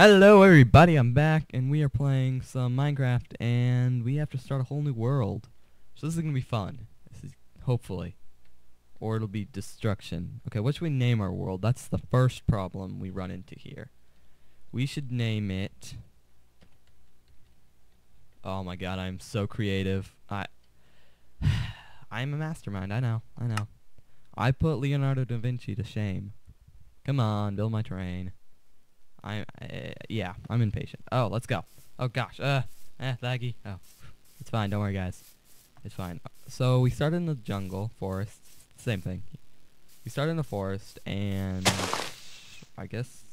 Hello everybody, I'm back and we are playing some Minecraft and we have to start a whole new world. So this is gonna be fun. This is hopefully. Or it'll be destruction. Okay, what should we name our world? That's the first problem we run into here. We should name it Oh my god, I'm so creative. I I'm a mastermind, I know, I know. I put Leonardo da Vinci to shame. Come on, build my terrain. I, yeah, I'm impatient. Oh, let's go. Oh gosh, uh, eh, laggy. Oh, it's fine. Don't worry, guys. It's fine. So we started in the jungle, forest, same thing. We started in the forest, and I guess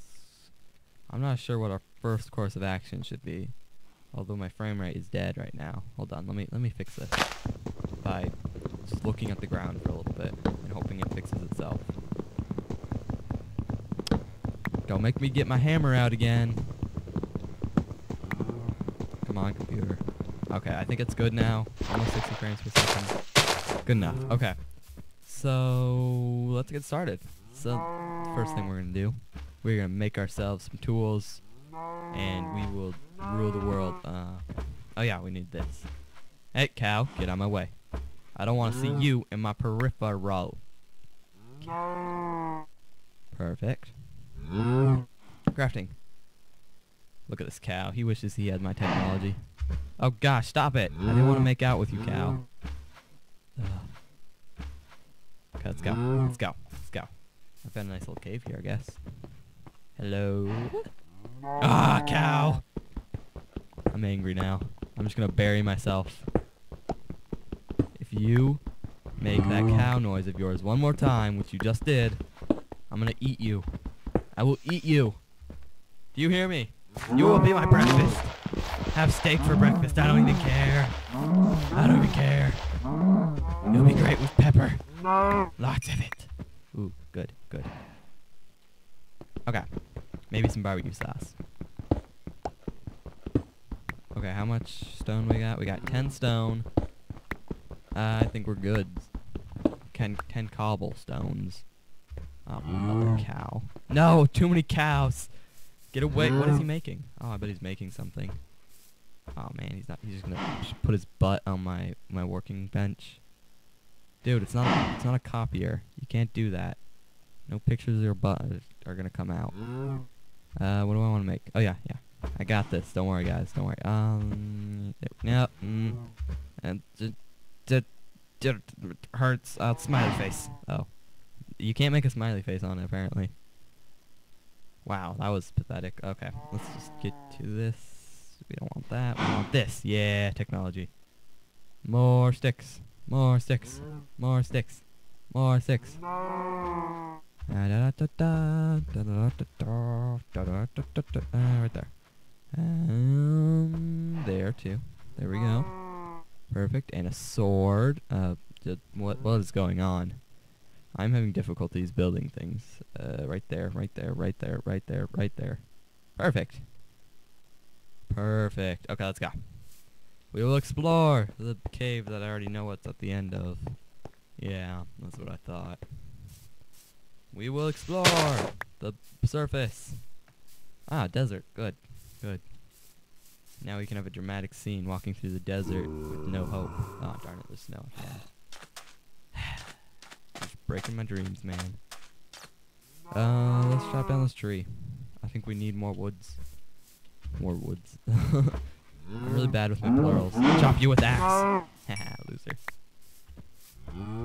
I'm not sure what our first course of action should be. Although my frame rate is dead right now. Hold on, let me let me fix this by just looking at the ground for a little bit and hoping it fixes itself. Don't make me get my hammer out again. Come on, computer. Okay, I think it's good now. Almost 60 frames per second. Good enough. Okay. So, let's get started. So, first thing we're going to do, we're going to make ourselves some tools, and we will rule the world. Uh, oh yeah, we need this. Hey, cow, get out of my way. I don't want to see you in my peripheral. Perfect. Crafting. Look at this cow. He wishes he had my technology. Oh gosh, stop it. I didn't want to make out with you, cow. Okay, let's go. Let's go. Let's go. I found a nice little cave here, I guess. Hello? Ah, cow! I'm angry now. I'm just gonna bury myself. If you make that cow noise of yours one more time, which you just did, I'm gonna eat you. I will eat you. Do you hear me? You will be my breakfast. Have steak for breakfast. I don't even care. I don't even care. It'll be great with pepper. Lots of it. Ooh, good, good. Okay. Maybe some barbecue sauce. Okay, how much stone we got? We got 10 stone. Uh, I think we're good. 10, 10 cobblestones. Oh, mother cow. No, too many cows. Get away. What is he making? Oh, I bet he's making something. Oh man, he's not. He's just gonna just put his butt on my my working bench. Dude, it's not. A, it's not a copier. You can't do that. No pictures of your butt are gonna come out. Uh, what do I want to make? Oh yeah, yeah. I got this. Don't worry, guys. Don't worry. Um, yep. Mm, and it hurts. Uh, smiley face. Oh. You can't make a smiley face on it, apparently. Wow, that was pathetic. Okay, let's just get to this. We don't want that. We want this. Yeah, technology. More sticks. More sticks. More sticks. More sticks. Right there. Um, there too. There we go. Perfect. And a sword. Uh, what what is going on? I'm having difficulties building things. Uh, right there, right there, right there, right there, right there. Perfect. Perfect. Okay, let's go. We will explore the cave that I already know what's at the end of. Yeah, that's what I thought. We will explore the surface. Ah, desert. Good. Good. Now we can have a dramatic scene walking through the desert with no hope. Oh, darn it, there's snow. Breaking my dreams, man. Uh, let's chop down this tree. I think we need more woods. More woods. I'm really bad with my plurals. Chop you with axe. Haha, loser.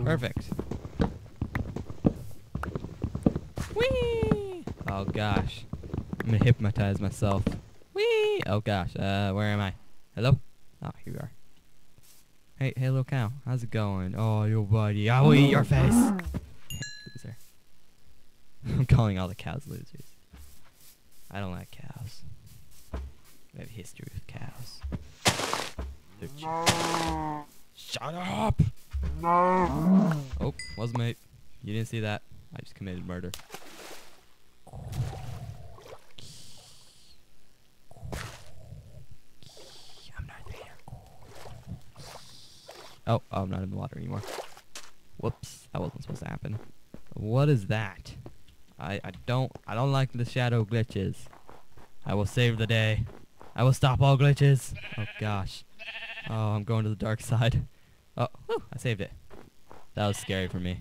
Perfect. Whee! Oh gosh. I'm gonna hypnotize myself. Whee! Oh gosh. Uh, where am I? Hello? Oh, here we are. Hey, hey, little cow. How's it going? Oh, your buddy. I will eat your face. Loser. I'm calling all the cows losers. I don't like cows. We have a history with cows. Shut up! Oh, was mate. You didn't see that. I just committed murder. Oh, oh, I'm not in the water anymore. Whoops, that wasn't supposed to happen. What is that? I, I don't I don't like the shadow glitches. I will save the day. I will stop all glitches. Oh gosh. Oh, I'm going to the dark side. Oh, whew, I saved it. That was scary for me.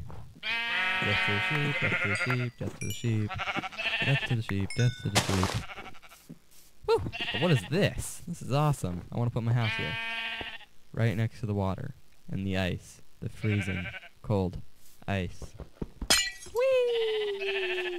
Death to the sheep, death to the sheep, death to the sheep, death to the sheep, death to the sheep. Whew, what is this? This is awesome. I want to put my house here. Right next to the water and the ice. The freezing cold ice. Whee!